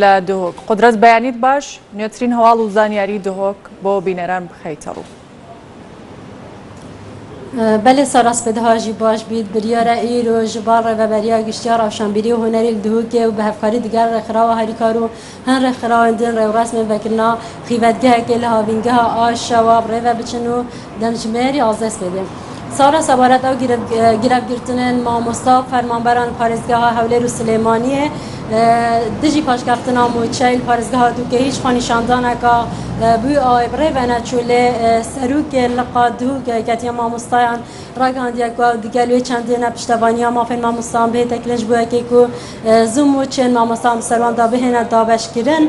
لە دهۆک. قدرەت بەیانیت باش نوێترین هەواڵ و زانیاری دهۆک بۆ بینەران بخەیتە ڕوو. بەێ سەڕاستپێدهاژی باش بیت بریارە ئیرۆ ژبار ڕێبەبەریا گشتیا ڕەوشانبیری و هوەرێک دهوکێ و بە هەفکاری دیگەر ڕێکخراوە هەریکار و هەن ڕێکخراوەندن ڕێوڕاستمە بەکردنا قیبەتگەهەکێ لە هاوینگەها ئاشەوە ڕێوە بچن و دەمژمێری ئازەست بدێن. سارا سبارت او گرفت گرتنن ماموستا فرمانبران پارزگاه حوله رو سلیمانیه. دجی پاشکفتنا موچیل پارزگاه دو که هیچ خانی شاندانه که بو آیبره و نچوله سروک لقادو که کتی ما مستایان راگاندیا که دیگه لوی چنده نپشتوانی ما فین ما مستان به تکلش بو که کو. زوم چن ما مستان سروان دا بهنه دابش کرن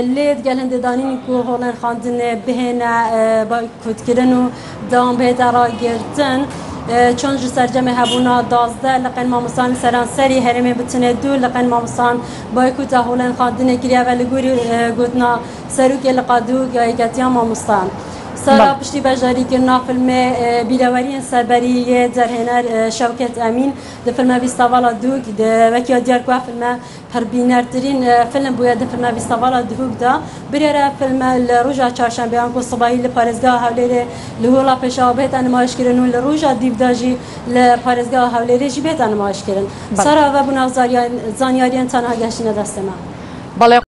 لید گل هنده دانین کو هولن خاندن بهنه با کود کرن و دام به درا گرتن چون جو سرجم هبونا دازده لقن ماموسان سران سری هرمه بتنه دو لقن ماموسان بایکو هولن خاندنه کریا ولی گوری گوتنا سروک لقادو گایگتیا ماموسان سارا پشتی بجاری کرنا فیلم بیلواری سربری درهنر شوکت امین. ده فیلم ویستاوالا دوگ ده وکی دیار کو فیلم پربینر ترین فیلم بویا ده فیلم ویستاوالا دوگ دا. بریاره فیلم روزا چهارشنبه آن کو صباحی لپارزگاه حوله لهولا پیشا بهت نمایش کردن و لروزا دیو داجی لپارزگاه حوله جی بهت نمایش کردن سارا و بنا زانیاریان تنها گشتین دست ما.